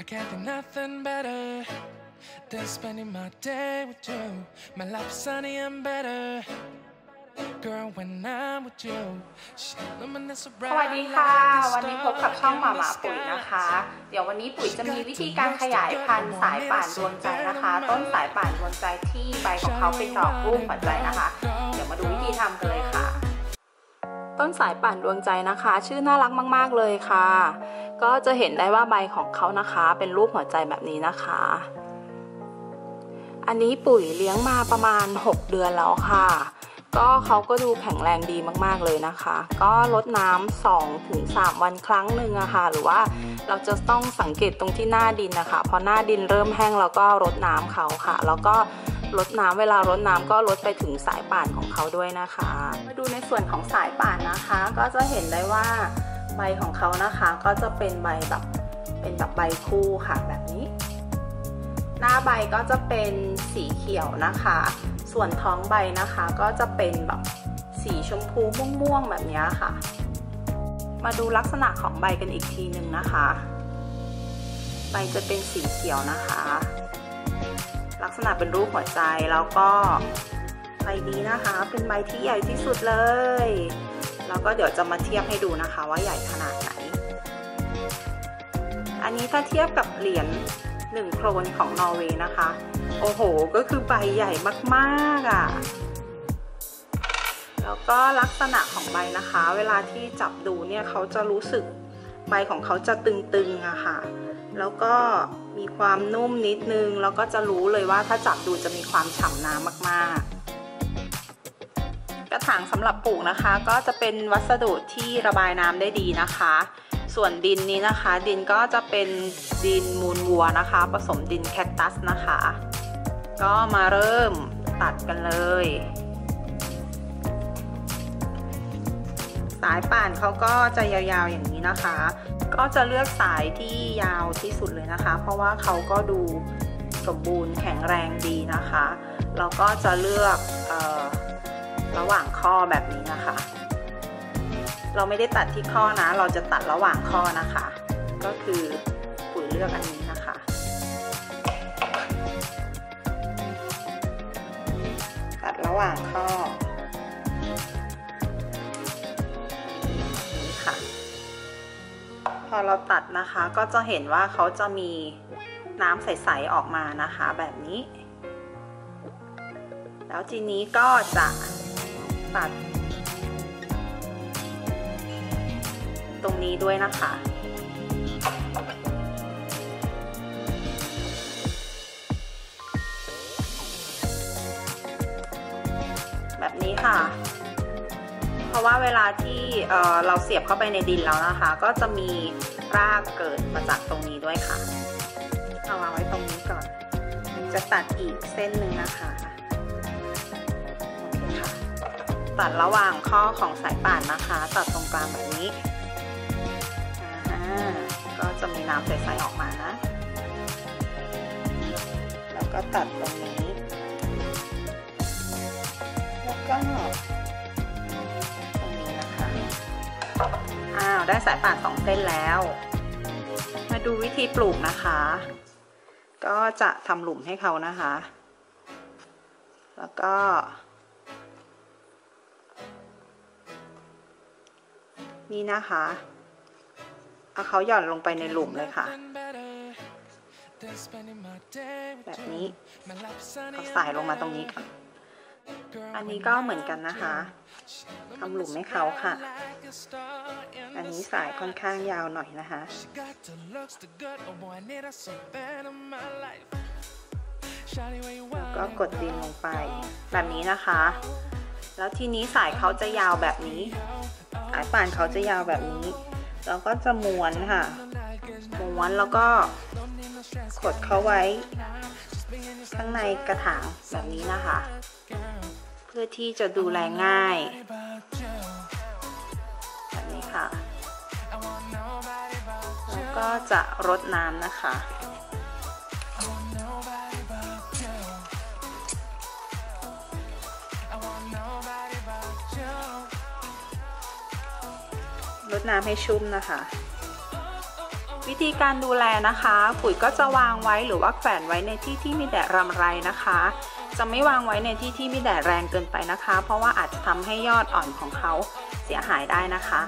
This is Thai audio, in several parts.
I can't think nothing better than spending my day with you. My life is sunny and better. Girl, when I'm with you, she luminous สวัสดีค่ะ วันนี้พบกับช่องหมาหมาปุ๋ยนะคะ เดี๋ยววันนี้ปุ๋ยจะมีวิธีการขยายพันธุ์สายป่านดวงใจนะคะ ต้นสายป่านดวงใจที่ใบของเขาเป็นดอกรูปหัวใจนะคะ เดี๋ยวมาดูวิธีทำกันเลยค่ะ ต้นสายป่านดวงใจนะคะ ชื่อน่ารักมาก ๆ เลยค่ะ ก็จะเห็นได้ว่าใบของเขานะคะ เป็นรูปหัวใจแบบนี้นะคะ อันนี้ปุ๋ยเลี้ยงมาประมาณ 6 เดือนแล้วค่ะ ก็เขาก็ดูแข็งแรงดีมาก ๆ เลยนะคะ ก็ลดน้ำ2ถึง3วันครั้งหนึ่งอะค่ะ หรือว่าเราจะต้องสังเกตตรงที่หน้าดินนะคะ พอหน้าดินเริ่มแห้งแล้วก็รดน้ำเขาค่ะ แล้วก็ ลดน้ำเวลารดน้ำก็ลดไปถึงสายป่านของเขาด้วยนะคะ มาดูในส่วนของสายป่านนะคะ ก็จะเห็นได้ว่าใบของเขานะคะก็จะเป็นใบแบบเป็นแบบใบคู่ค่ะแบบนี้ หน้าใบก็จะเป็นสีเขียวนะคะ ส่วนท้องใบนะคะก็จะเป็นแบบสีชมพูม่วงๆแบบนี้ค่ะ มาดูลักษณะของใบกันอีกทีหนึ่งนะคะ ใบจะเป็นสีเขียวนะคะ ลักษณะเป็นรูปหัวใจแล้วก็ใบนี้นะคะ เป็นใบที่ใหญ่ที่สุดเลย แล้วก็เดี๋ยวจะมาเทียบให้ดูนะคะว่าใหญ่ขนาดไหน อันนี้ถ้าเทียบกับเหรียญหนึ่งโครนของนอร์เวย์นะคะ โอ้โห ก็คือใบใหญ่มากๆอะ่ะ แล้วก็ลักษณะของใบนะคะ เวลาที่จับดูเนี่ยเขาจะรู้สึก ใบของเขาจะตึงๆอะค่ะ แล้วก็มีความนุ่มนิดนึง แล้วก็จะรู้เลยว่าถ้าจับดูจะมีความฉ่ำน้ำมากๆ กระถางสำหรับปลูกนะคะ ก็จะเป็นวัสดุที่ระบายน้ำได้ดีนะคะ ส่วนดินนี้นะคะ ดินก็จะเป็นดินมูลวัวนะคะ ผสมดินแคคตัสนะคะ ก็มาเริ่มตัดกันเลย สายป่านเขาก็จะยาวๆอย่างนี้นะคะ ก็จะเลือกสายที่ยาวที่สุดเลยนะคะ เพราะว่าเขาก็ดูสมบูรณ์แข็งแรงดีนะคะแล้วก็จะเลือกออระหว่างข้อแบบนี้นะคะ เราไม่ได้ตัดที่ข้อนะ เราจะตัดระหว่างข้อนะคะ ก็คือปุ๋ยเลือกอันนี้นะคะตัดระหว่างข้อ ค่ะ พอเราตัดนะคะก็จะเห็นว่าเขาจะมีน้ำใส ๆ ออกมานะคะแบบนี้ แล้วทีนี้ก็จะตัด ตรงนี้ด้วยนะคะแบบนี้ค่ะ เพราะว่าเวลาที่เราเสียบเข้าไปในดินแล้วนะคะ ก็จะมีรากเกิดมาจากตรงนี้ด้วยค่ะ เอาวางไว้ตรงนี้ก่อน จะตัดอีกเส้นหนึ่งนะคะโอเคค่ะตัดระหว่างข้อของสายป่านนะคะ ตัดตรงกลางแบบนี้ก็จะมีน้ำใสๆออกมานะแล้วก็ตัดตรงนี้ แล้วก็ อ้าวได้สายป่านสองเส้นแล้ว มาดูวิธีปลูกนะคะ ก็จะทำหลุมให้เขานะคะ แล้วก็ นี่นะคะ เอาเขาหย่อนลงไปในหลุมเลยค่ะแบบนี้เอาสายลงมาตรงนี้ก่อน อันนี้ก็เหมือนกันนะคะำหลุมให้เขาค่ะ อันนี้สายค่อนข้างยาวหน่อยนะคะแล้วก็กดดินลงไป แบบนี้นะคะ แล้วทีนี้สายเขาจะยาวแบบนี้ สายป่านเขาจะยาวแบบนี้ เราก็จะม้วนค่ะ ม้วนแล้วก็กดเขาไว้ ข้างในกระถางแบบนี้นะคะ เพื่อที่จะดูแลง่าย ก็จะรดน้ำนะคะ รดน้ำให้ชุ่มนะคะ วิธีการดูแลนะคะ ปุ๋ยก็จะวางไว้หรือว่าแขวนไว้ในที่ที่มีแดดรำไรนะคะ จะไม่วางไว้ในที่ที่มีแดดแรงเกินไปนะคะ เพราะว่าอาจจะทำให้ยอดอ่อนของเขาเสียหายได้นะคะ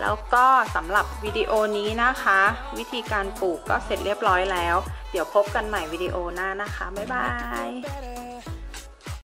แล้วก็สำหรับวิดีโอนี้นะคะ วิธีการปลูกก็เสร็จเรียบร้อยแล้ว เดี๋ยวพบกันใหม่วิดีโอหน้านะคะ บ๊ายบาย